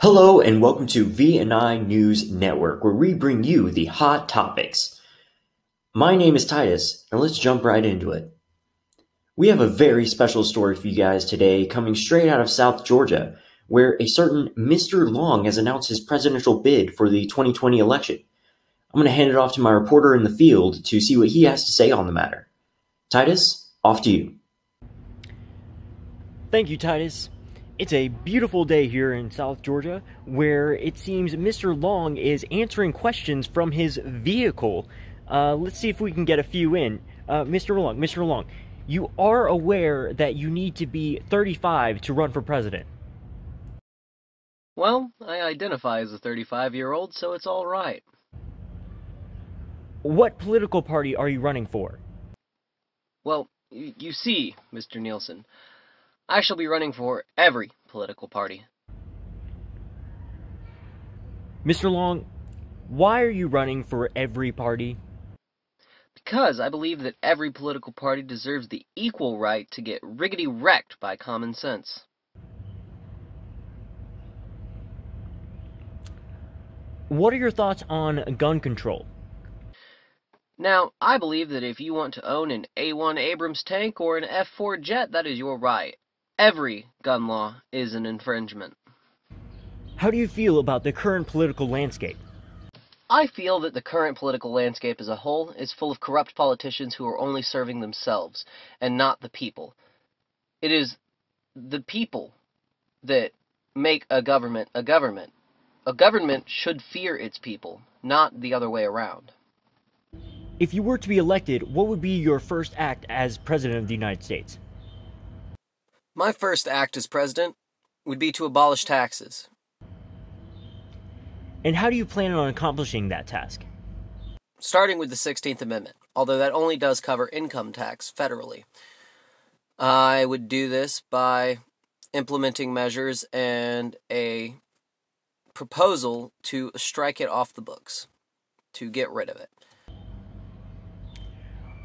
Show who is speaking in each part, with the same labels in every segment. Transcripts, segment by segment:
Speaker 1: Hello and welcome to V&I News Network, where we bring you the hot topics. My name is Titus, and let's jump right into it. We have a very special story for you guys today, coming straight out of South Georgia, where a certain Mr. Long has announced his presidential bid for the 2020 election. I'm going to hand it off to my reporter in the field to see what he has to say on the matter. Titus, off to you.
Speaker 2: Thank you, Titus. It's a beautiful day here in South Georgia where it seems Mr. Long is answering questions from his vehicle. Uh, let's see if we can get a few in. Uh, Mr. Long, Mr. Long, you are aware that you need to be 35 to run for president.
Speaker 3: Well, I identify as a 35 year old, so it's all right.
Speaker 2: What political party are you running for?
Speaker 3: Well, you see, Mr. Nielsen, I shall be running for every political party.
Speaker 2: Mr. Long, why are you running for every party?
Speaker 3: Because I believe that every political party deserves the equal right to get riggedy wrecked by common sense.
Speaker 2: What are your thoughts on gun control?
Speaker 3: Now, I believe that if you want to own an A1 Abrams tank or an F4 jet, that is your right. Every gun law is an infringement.
Speaker 2: How do you feel about the current political landscape?
Speaker 3: I feel that the current political landscape as a whole is full of corrupt politicians who are only serving themselves and not the people. It is the people that make a government a government. A government should fear its people, not the other way around.
Speaker 2: If you were to be elected, what would be your first act as President of the United States?
Speaker 3: My first act as president would be to abolish taxes.
Speaker 2: And how do you plan on accomplishing that task?
Speaker 3: Starting with the 16th Amendment, although that only does cover income tax federally. I would do this by implementing measures and a proposal to strike it off the books, to get rid of it.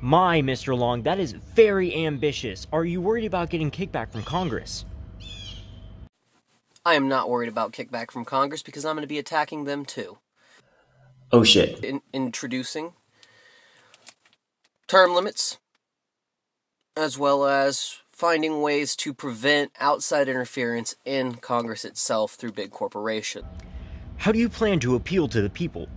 Speaker 2: My, Mr. Long, that is very ambitious. Are you worried about getting kickback from Congress?
Speaker 3: I am not worried about kickback from Congress because I'm going to be attacking them too.
Speaker 1: Oh shit.
Speaker 3: In- introducing term limits, as well as finding ways to prevent outside interference in Congress itself through big corporations.
Speaker 2: How do you plan to appeal to the people?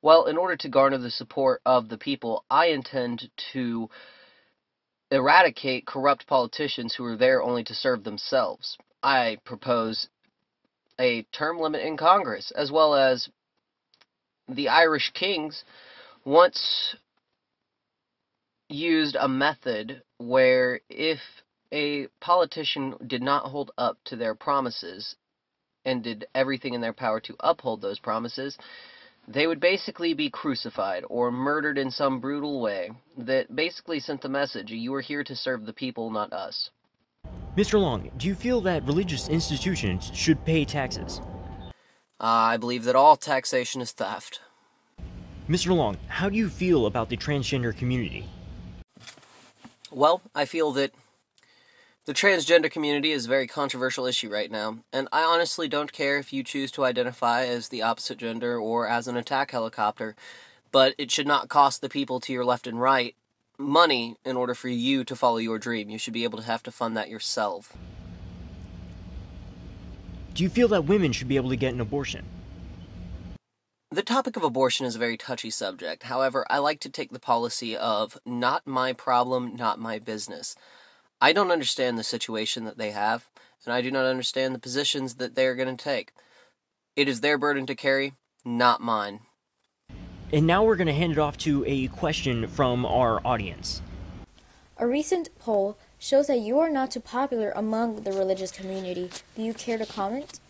Speaker 3: Well, in order to garner the support of the people, I intend to eradicate corrupt politicians who are there only to serve themselves. I propose a term limit in Congress, as well as the Irish Kings once used a method where if a politician did not hold up to their promises and did everything in their power to uphold those promises, they would basically be crucified or murdered in some brutal way that basically sent the message you are here to serve the people, not us.
Speaker 2: Mr. Long, do you feel that religious institutions should pay taxes?
Speaker 3: Uh, I believe that all taxation is theft.
Speaker 2: Mr. Long, how do you feel about the transgender community?
Speaker 3: Well, I feel that the transgender community is a very controversial issue right now, and I honestly don't care if you choose to identify as the opposite gender or as an attack helicopter, but it should not cost the people to your left and right money in order for you to follow your dream. You should be able to have to fund that yourself.
Speaker 2: Do you feel that women should be able to get an abortion?
Speaker 3: The topic of abortion is a very touchy subject. However, I like to take the policy of not my problem, not my business. I don't understand the situation that they have, and I do not understand the positions that they are going to take. It is their burden to carry, not mine.
Speaker 2: And now we're going to hand it off to a question from our audience.
Speaker 4: A recent poll shows that you are not too popular among the religious community. Do you care to comment?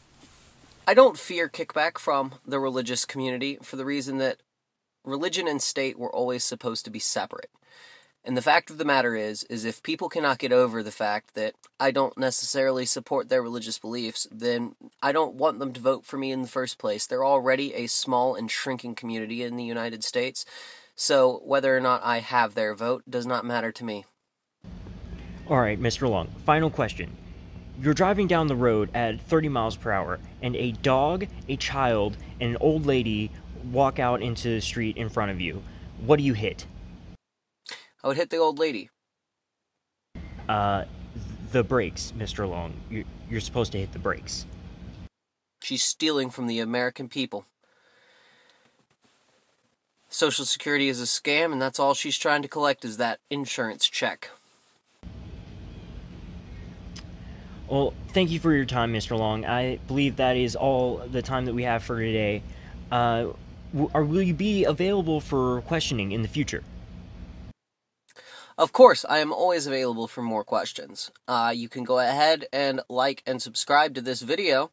Speaker 3: I don't fear kickback from the religious community for the reason that religion and state were always supposed to be separate. And the fact of the matter is, is if people cannot get over the fact that I don't necessarily support their religious beliefs, then I don't want them to vote for me in the first place. They're already a small and shrinking community in the United States, so whether or not I have their vote does not matter to me.
Speaker 2: All right, Mr. Long, final question. You're driving down the road at 30 miles per hour, and a dog, a child, and an old lady walk out into the street in front of you. What do you hit?
Speaker 3: I would hit the old lady.
Speaker 2: Uh, the brakes, Mr. Long. You're, you're supposed to hit the brakes.
Speaker 3: She's stealing from the American people. Social Security is a scam, and that's all she's trying to collect is that insurance check.
Speaker 2: Well, thank you for your time, Mr. Long. I believe that is all the time that we have for today. Uh, or will you be available for questioning in the future?
Speaker 3: Of course, I am always available for more questions. Uh, you can go ahead and like and subscribe to this video,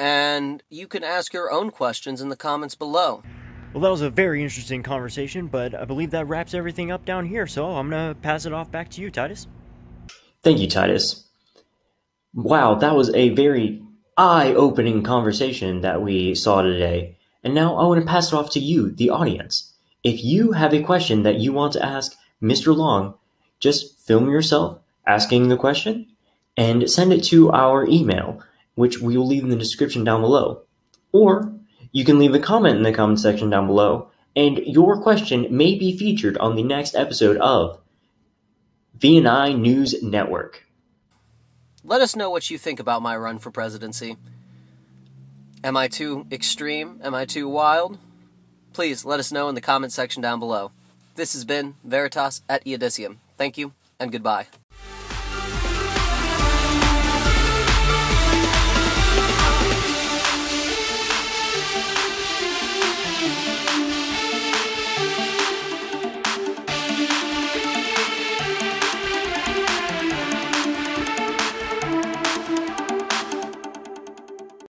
Speaker 3: and you can ask your own questions in the comments below.
Speaker 2: Well, that was a very interesting conversation, but I believe that wraps everything up down here, so I'm going to pass it off back to you, Titus.
Speaker 1: Thank you, Titus. Wow, that was a very eye opening conversation that we saw today. And now I want to pass it off to you, the audience. If you have a question that you want to ask Mr. Long, just film yourself asking the question and send it to our email, which we will leave in the description down below. Or you can leave a comment in the comment section down below, and your question may be featured on the next episode of V&I News Network.
Speaker 3: Let us know what you think about my run for presidency. Am I too extreme? Am I too wild? Please let us know in the comment section down below. This has been Veritas et Iudicium. Thank you and goodbye.